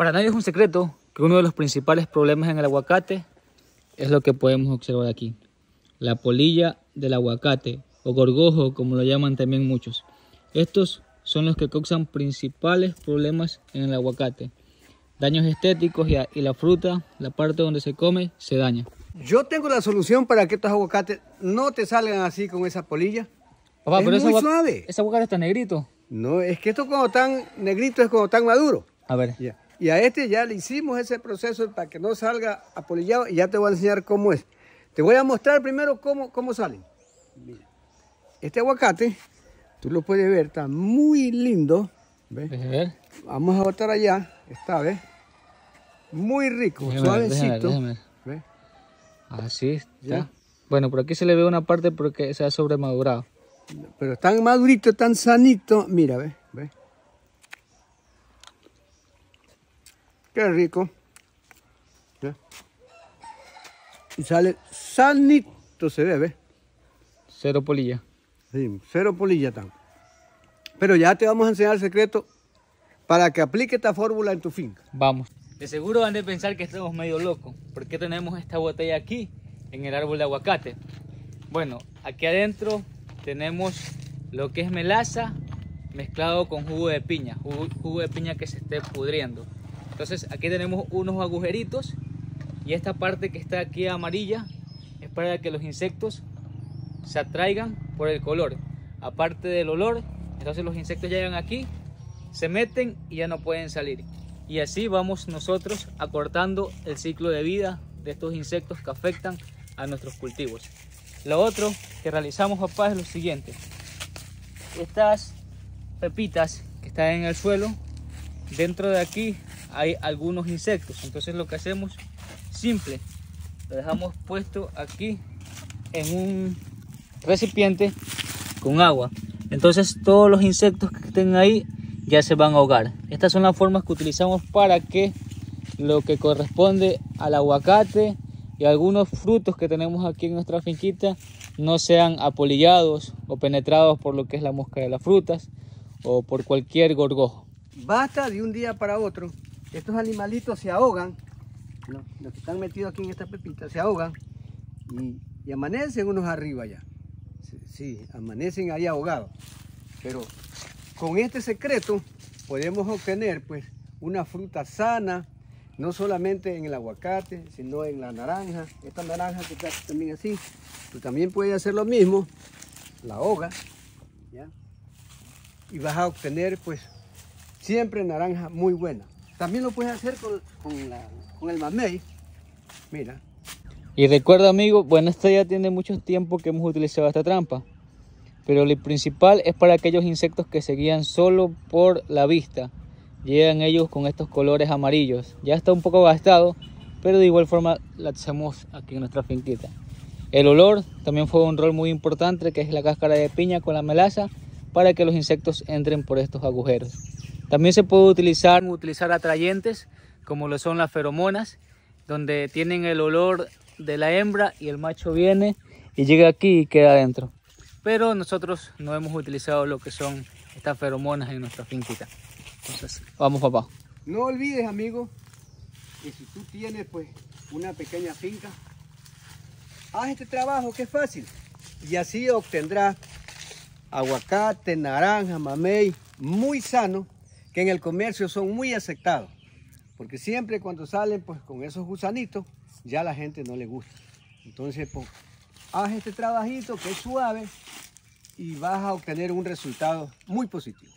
Para nadie es un secreto que uno de los principales problemas en el aguacate es lo que podemos observar aquí. La polilla del aguacate o gorgojo como lo llaman también muchos. Estos son los que causan principales problemas en el aguacate. Daños estéticos y, la fruta, la parte donde se come, se daña. Yo tengo la solución para que estos aguacates no te salgan así con esa polilla. Papá, es pero muy suave. Ese aguacate está negrito. No, es que esto cuando tan negrito es cuando tan maduro. A ver. Y a este ya le hicimos ese proceso para que no salga apolillado y ya te voy a enseñar cómo es. Te voy a mostrar primero cómo, cómo salen. Mira. Este aguacate, tú lo puedes ver, está muy lindo. ¿ves? Ver. Vamos a botar allá, esta vez. Muy rico, suavecito. ¿ves? Así está. Bueno, por aquí se le ve una parte porque se ha sobremadurado. Pero tan madurito, tan sanito. Mira, ¿ves? ¿ves? Qué rico. Y sale sanito, se ve, ¿ves? Cero polilla. Sí, cero polilla tan. Pero ya te vamos a enseñar el secreto para que aplique esta fórmula en tu finca. Vamos. De seguro van a pensar que estamos medio locos. ¿Por qué tenemos esta botella aquí, en el árbol de aguacate? Bueno, aquí adentro tenemos lo que es melaza mezclado con jugo de piña. Jugo, de piña que se esté pudriendo. Entonces aquí tenemos unos agujeritos y esta parte que está aquí amarilla es para que los insectos se atraigan por el color. Aparte del olor, entonces los insectos llegan aquí, se meten y ya no pueden salir. Y así vamos nosotros acortando el ciclo de vida de estos insectos que afectan a nuestros cultivos. Lo otro que realizamos, papá, es lo siguiente. Estas pepitas que están en el suelo, dentro de aquí hay algunos insectos. Entonces lo que hacemos, simple, lo dejamos puesto aquí en un recipiente con agua. Entonces todos los insectos que estén ahí ya se van a ahogar. Estas son las formas que utilizamos para que lo que corresponde al aguacate y algunos frutos que tenemos aquí en nuestra finquita no sean apolillados o penetrados por lo que es la mosca de las frutas o por cualquier gorgojo. Basta de un día para otro, estos animalitos se ahogan, los que están metidos aquí en esta pepita se ahogan y, amanecen unos arriba ya. Sí, amanecen ahí ahogados. Pero con este secreto podemos obtener pues una fruta sana, no solamente en el aguacate, sino en la naranja. Esta naranja que está también así, tú también puedes hacer lo mismo, la hoga, y vas a obtener pues siempre naranja muy buena. También lo puedes hacer con, el mamey, mira. Y recuerda amigo, bueno, esta ya tiene mucho tiempo que hemos utilizado esta trampa pero lo principal es para aquellos insectos que se guían solo por la vista. Llegan ellos con estos colores amarillos. Ya está un poco gastado, pero de igual forma la hacemos aquí en nuestra finquita. El olor también fue un rol muy importante, que es la cáscara de piña con la melaza, para que los insectos entren por estos agujeros. También se puede utilizar, utilizar atrayentes, como lo son las feromonas, donde tienen el olor de la hembra y el macho viene y llega aquí y queda adentro pero nosotros no hemos utilizado lo que son estas feromonas en nuestra finquita. Entonces, vamos papá. No olvides, amigo, que si tú tienes pues una pequeña finca, haz este trabajo que es fácil y así obtendrás aguacate, naranja, mamey, muy sano, que en el comercio son muy aceptados. Porque siempre cuando salen pues con esos gusanitos, ya la gente no le gusta. Entonces, pues, haz este trabajito que es suave y vas a obtener un resultado muy positivo.